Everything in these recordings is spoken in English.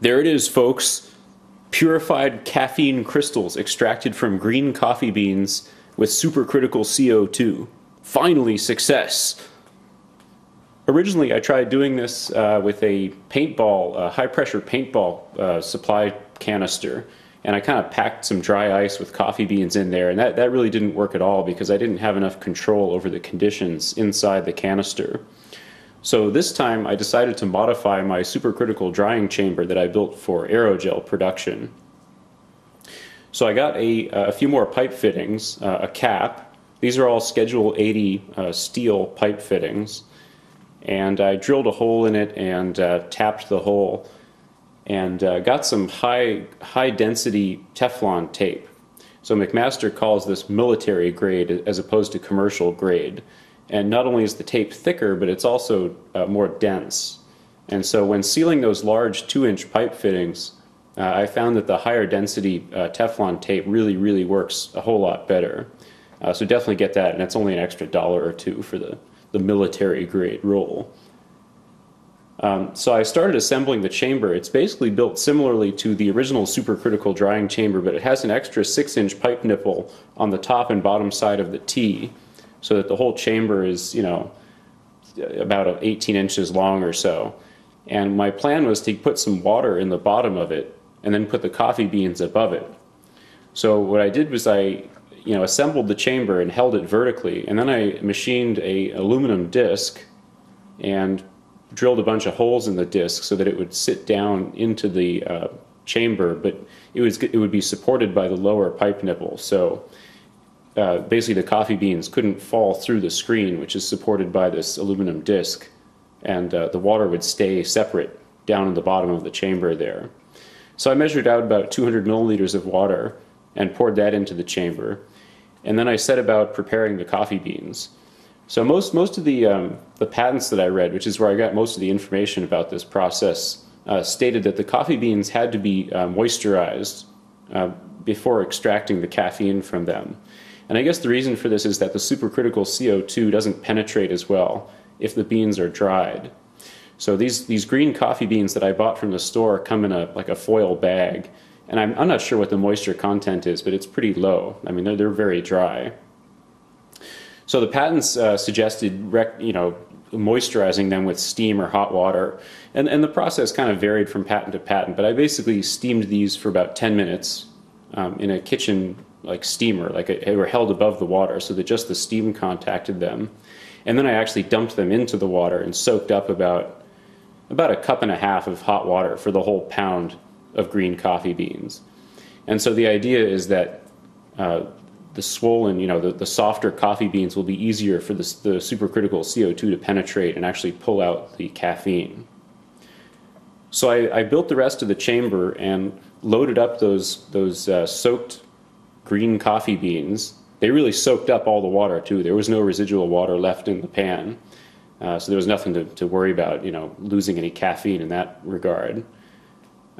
There it is, folks. Purified caffeine crystals extracted from green coffee beans with supercritical CO2. Finally, success! Originally, I tried doing this uh, with a paintball, uh, high pressure paintball uh, supply canister, and I kind of packed some dry ice with coffee beans in there, and that, that really didn't work at all because I didn't have enough control over the conditions inside the canister. So this time I decided to modify my supercritical drying chamber that I built for aerogel production. So I got a, a few more pipe fittings, uh, a cap. These are all Schedule 80 uh, steel pipe fittings. And I drilled a hole in it and uh, tapped the hole and uh, got some high, high density Teflon tape. So McMaster calls this military grade as opposed to commercial grade. And not only is the tape thicker, but it's also uh, more dense. And so when sealing those large two inch pipe fittings, uh, I found that the higher density uh, Teflon tape really, really works a whole lot better. Uh, so definitely get that, and it's only an extra dollar or two for the, the military grade roll. Um, so I started assembling the chamber. It's basically built similarly to the original supercritical drying chamber, but it has an extra six inch pipe nipple on the top and bottom side of the T so that the whole chamber is, you know, about 18 inches long or so. And my plan was to put some water in the bottom of it and then put the coffee beans above it. So what I did was I, you know, assembled the chamber and held it vertically, and then I machined a aluminum disc and drilled a bunch of holes in the disc so that it would sit down into the uh, chamber, but it was it would be supported by the lower pipe nipple. So uh, basically, the coffee beans couldn't fall through the screen, which is supported by this aluminum disc, and uh, the water would stay separate down in the bottom of the chamber there. So I measured out about 200 milliliters of water and poured that into the chamber, and then I set about preparing the coffee beans. So most most of the um, the patents that I read, which is where I got most of the information about this process, uh, stated that the coffee beans had to be uh, moisturized uh, before extracting the caffeine from them. And I guess the reason for this is that the supercritical CO2 doesn't penetrate as well if the beans are dried. So these these green coffee beans that I bought from the store come in a like a foil bag, and I'm I'm not sure what the moisture content is, but it's pretty low. I mean they're they're very dry. So the patents uh, suggested, rec- you know, moisturizing them with steam or hot water, and and the process kind of varied from patent to patent. But I basically steamed these for about 10 minutes um, in a kitchen like steamer, like they were held above the water, so that just the steam contacted them, and then I actually dumped them into the water and soaked up about about a cup and a half of hot water for the whole pound of green coffee beans. And so the idea is that uh, the swollen, you know, the, the softer coffee beans will be easier for the, the supercritical CO2 to penetrate and actually pull out the caffeine. So I, I built the rest of the chamber and loaded up those, those uh, soaked green coffee beans. They really soaked up all the water too. There was no residual water left in the pan. Uh, so there was nothing to, to worry about, you know, losing any caffeine in that regard.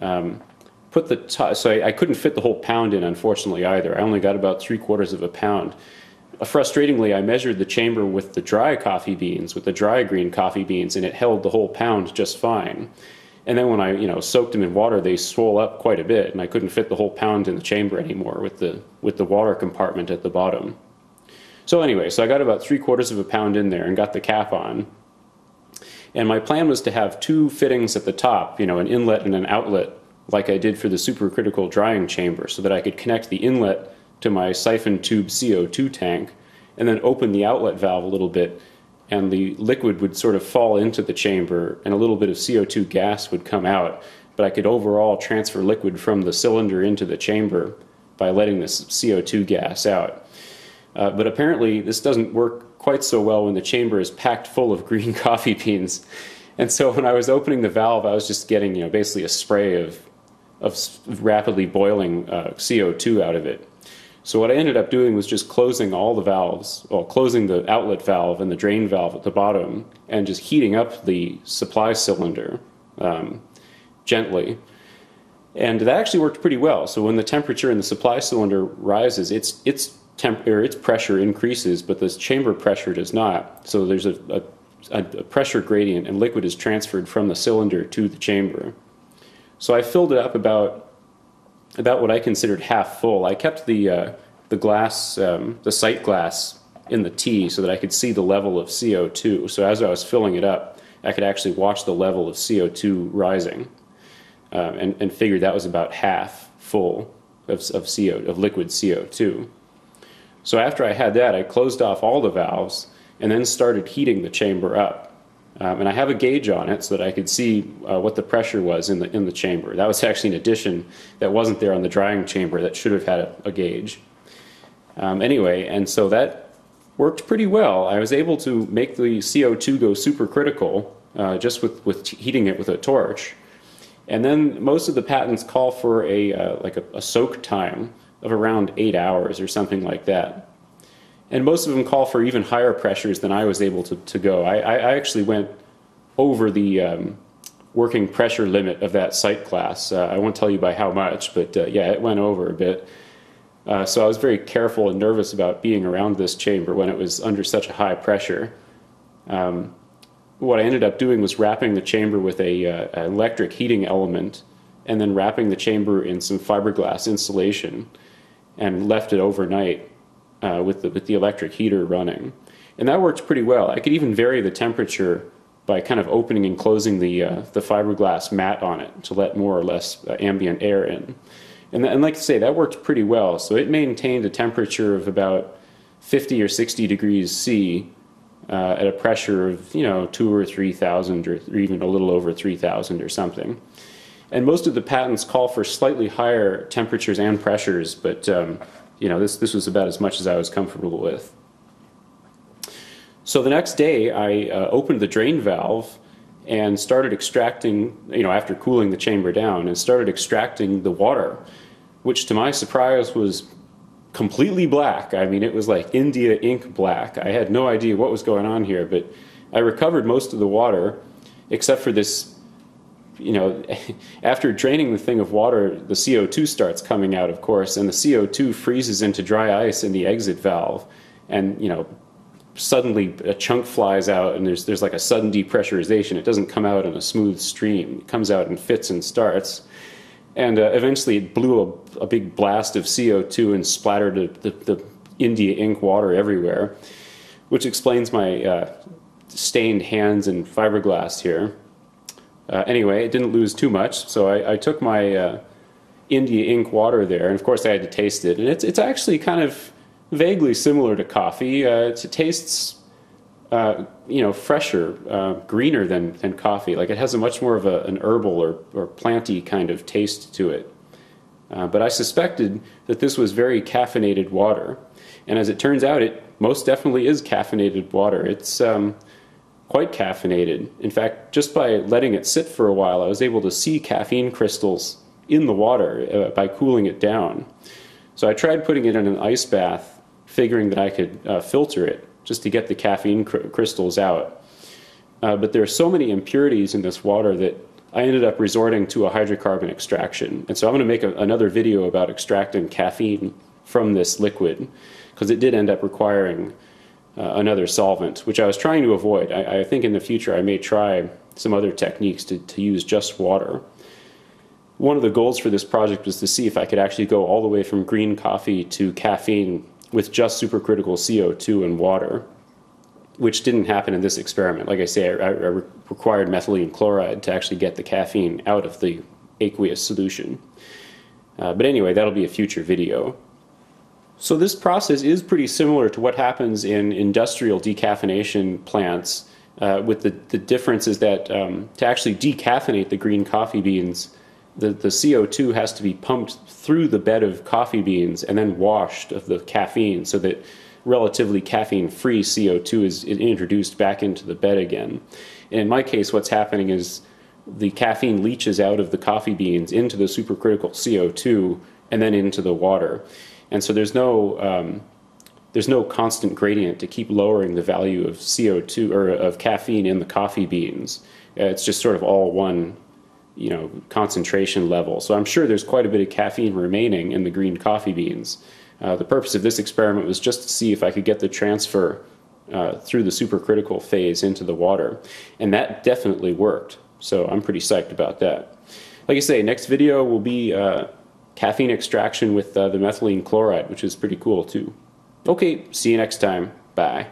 Um, put the t- so I, I, couldn't fit the whole pound in, unfortunately, either. I only got about three quarters of a pound. Uh, frustratingly, I measured the chamber with the dry coffee beans, with the dry green coffee beans, and it held the whole pound just fine. And then when I, you know, soaked them in water, they swole up quite a bit, and I couldn't fit the whole pound in the chamber anymore with the with the water compartment at the bottom. So anyway, so I got about three quarters of a pound in there and got the cap on. And my plan was to have two fittings at the top, you know, an inlet and an outlet like I did for the supercritical drying chamber so that I could connect the inlet to my siphon tube CO2 tank and then open the outlet valve a little bit and the liquid would sort of fall into the chamber and a little bit of CO2 gas would come out. But I could overall transfer liquid from the cylinder into the chamber by letting this CO2 gas out. Uh, but apparently, this doesn't work quite so well when the chamber is packed full of green coffee beans. And so when I was opening the valve, I was just getting, you know, basically a spray of of rapidly boiling uh, CO2 out of it. So what I ended up doing was just closing all the valves, well, closing the outlet valve and the drain valve at the bottom, and just heating up the supply cylinder um, gently. And that actually worked pretty well. So when the temperature in the supply cylinder rises, its its temp or its pressure increases, but the chamber pressure does not. So there's a, a, a pressure gradient, and liquid is transferred from the cylinder to the chamber. So I filled it up about about what I considered half full. I kept the uh, the glass, um, the sight glass, in the T so that I could see the level of CO2. So as I was filling it up, I could actually watch the level of CO2 rising, um, and, and figured that was about half full of, of CO of liquid CO2. So after I had that, I closed off all the valves and then started heating the chamber up. Um, and I have a gauge on it so that I could see uh, what the pressure was in the in the chamber. That was actually an addition that wasn't there on the drying chamber that should have had a, a gauge. Um, anyway, and so that worked pretty well. I was able to make the CO2 go supercritical uh, just with, with heating it with a torch. And then most of the patents call for a uh, like a, a soak time of around eight hours or something like that and most of them call for even higher pressures than I was able to, to go. I, I actually went over the um, working pressure limit of that sight glass. Uh, I won't tell you by how much, but uh, yeah, it went over a bit. Uh, so I was very careful and nervous about being around this chamber when it was under such a high pressure. Um, what I ended up doing was wrapping the chamber with a, uh, an electric heating element and then wrapping the chamber in some fiberglass insulation and left it overnight uh, with, the, with the electric heater running. And that worked pretty well. I could even vary the temperature by kind of opening and closing the, uh, the fiberglass mat on it to let more or less uh, ambient air in. And, and like I say, that worked pretty well. So it maintained a temperature of about 50 or 60 degrees C uh, at a pressure of, you know, two or 3,000 or, or even a little over 3,000 or something. And most of the patents call for slightly higher temperatures and pressures, but um, you know, this, this was about as much as I was comfortable with. So the next day, I uh, opened the drain valve and started extracting, you know, after cooling the chamber down, and started extracting the water, which to my surprise was completely black. I mean, it was like India ink black. I had no idea what was going on here, but I recovered most of the water, except for this you know, after draining the thing of water, the CO2 starts coming out, of course, and the CO2 freezes into dry ice in the exit valve, and you know, suddenly a chunk flies out, and there's there's like a sudden depressurization. It doesn't come out in a smooth stream; it comes out in fits and starts, and uh, eventually it blew a, a, big blast of CO2 and splattered the, the, the, India ink water everywhere, which explains my uh, stained hands and fiberglass here. Uh, anyway, it didn't lose too much, so I, I took my uh, India ink water there, and of course I had to taste it. And it's, it's actually kind of vaguely similar to coffee. Uh, it tastes, uh, you know, fresher, uh, greener than, than coffee. Like it has a much more of a, an herbal or, or planty kind of taste to it. Uh, but I suspected that this was very caffeinated water. And as it turns out, it most definitely is caffeinated water. It's um, quite caffeinated. In fact, just by letting it sit for a while, I was able to see caffeine crystals in the water uh, by cooling it down. So I tried putting it in an ice bath, figuring that I could uh, filter it just to get the caffeine cr- crystals out. Uh, but there are so many impurities in this water that I ended up resorting to a hydrocarbon extraction. And so I'm going to make a, another video about extracting caffeine from this liquid because it did end up requiring uh, another solvent, which I was trying to avoid. I, I, think in the future I may try some other techniques to, to use just water. One of the goals for this project was to see if I could actually go all the way from green coffee to caffeine with just supercritical CO2 and water, which didn't happen in this experiment. Like I say, I, I required methylene chloride to actually get the caffeine out of the aqueous solution. Uh, but anyway, that'll be a future video. So this process is pretty similar to what happens in industrial decaffeination plants, uh, with the, the difference is that um, to actually decaffeinate the green coffee beans, the, the CO2 has to be pumped through the bed of coffee beans and then washed of the caffeine so that relatively caffeine-free CO2 is introduced back into the bed again. And in my case, what's happening is the caffeine leaches out of the coffee beans into the supercritical CO2 and then into the water and so there's no um, there's no constant gradient to keep lowering the value of CO2 or of caffeine in the coffee beans. Uh, it's just sort of all one, you know, concentration level. So I'm sure there's quite a bit of caffeine remaining in the green coffee beans. Uh, the purpose of this experiment was just to see if I could get the transfer uh, through the supercritical phase into the water, and that definitely worked. So I'm pretty psyched about that. like I say, next video will be uh, caffeine extraction with uh, the methylene chloride, which is pretty cool too. Okay, see you next time. Bye.